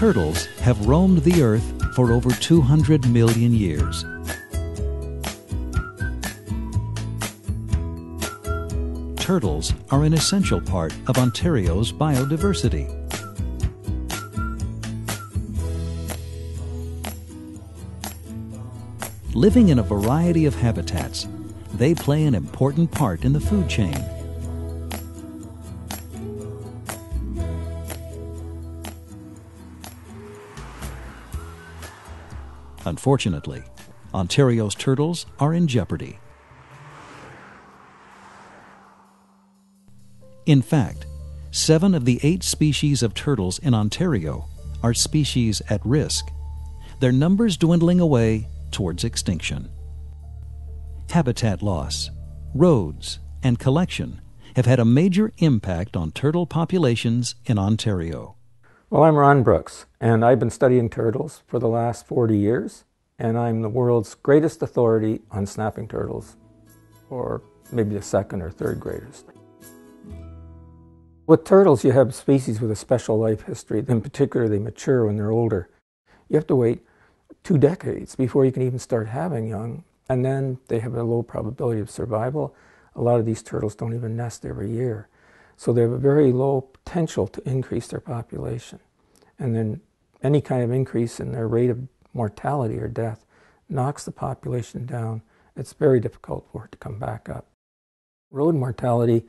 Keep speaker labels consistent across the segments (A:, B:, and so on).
A: turtles have roamed the earth for over 200 million years. Turtles are an essential part of Ontario's biodiversity. Living in a variety of habitats, they play an important part in the food chain. Unfortunately, Ontario's turtles are in jeopardy. In fact, seven of the eight species of turtles in Ontario are species at risk, their numbers dwindling away towards extinction. Habitat loss, roads, and collection have had a major impact on turtle populations in Ontario.
B: Well, I'm Ron Brooks, and I've been studying turtles for the last 40 years, and I'm the world's greatest authority on snapping turtles, or maybe the second or third greatest. With turtles, you have species with a special life history. In particular, they mature when they're older. You have to wait two decades before you can even start having young, and then they have a low probability of survival. A lot of these turtles don't even nest every year. So they have a very low potential to increase their population. And then any kind of increase in their rate of mortality or death knocks the population down. It's very difficult for it to come back up. Road mortality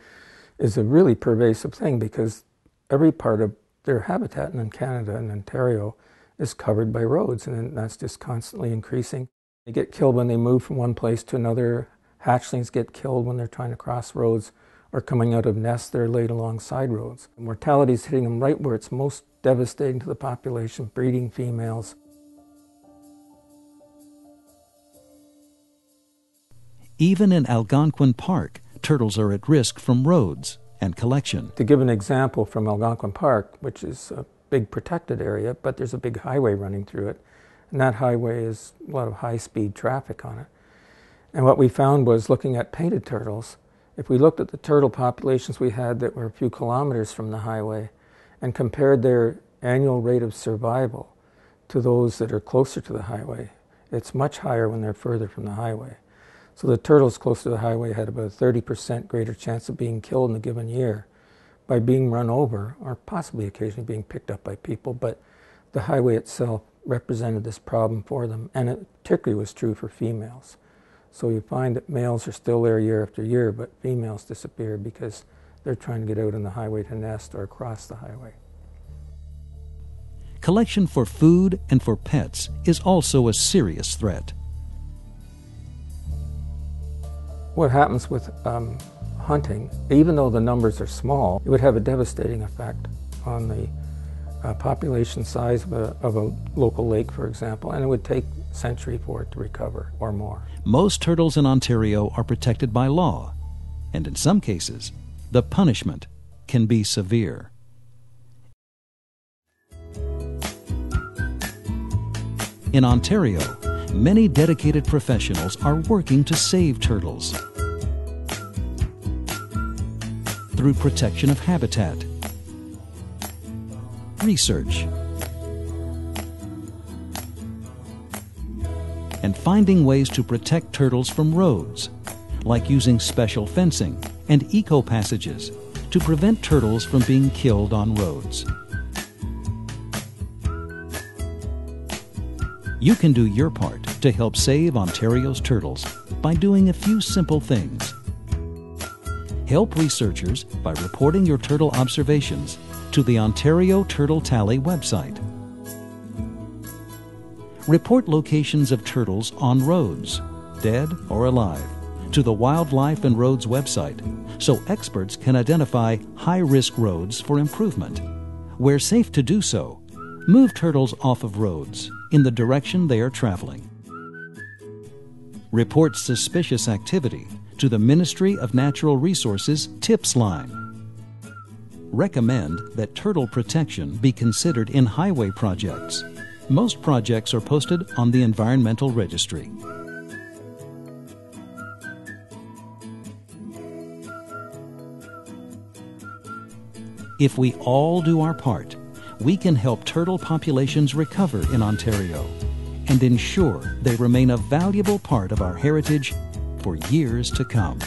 B: is a really pervasive thing because every part of their habitat in Canada and Ontario is covered by roads, and that's just constantly increasing. They get killed when they move from one place to another. Hatchlings get killed when they're trying to cross roads or coming out of nests that are laid alongside roads. Mortality is hitting them right where it's most devastating to the population, breeding females.
A: Even in Algonquin Park, turtles are at risk from roads and collection.
B: To give an example from Algonquin Park, which is a big protected area, but there's a big highway running through it, and that highway is a lot of high speed traffic on it. And what we found was looking at painted turtles, if we looked at the turtle populations we had that were a few kilometers from the highway and compared their annual rate of survival to those that are closer to the highway, it's much higher when they're further from the highway. So the turtles close to the highway had about a 30% greater chance of being killed in a given year by being run over or possibly occasionally being picked up by people. But the highway itself represented this problem for them, and it particularly was true for females. So you find that males are still there year after year, but females disappear because they're trying to get out on the highway to nest or across the highway.
A: Collection for food and for pets is also a serious threat.
B: What happens with um, hunting, even though the numbers are small, it would have a devastating effect on the uh, population size of a, of a local lake, for example, and it would take century for it to recover or more.
A: Most turtles in Ontario are protected by law, and in some cases, the punishment can be severe. In Ontario, many dedicated professionals are working to save turtles through protection of habitat, research, and finding ways to protect turtles from roads, like using special fencing and eco passages to prevent turtles from being killed on roads. You can do your part to help save Ontario's turtles by doing a few simple things. Help researchers by reporting your turtle observations to the Ontario Turtle Tally website report locations of turtles on roads, dead or alive, to the Wildlife and Roads website so experts can identify high risk roads for improvement. Where safe to do so, move turtles off of roads in the direction they are traveling. Report suspicious activity to the Ministry of Natural Resources TIPS line. recommend that turtle protection be considered in highway projects. Most projects are posted on the Environmental Registry. If we all do our part, we can help turtle populations recover in Ontario and ensure they remain a valuable part of our heritage for years to come.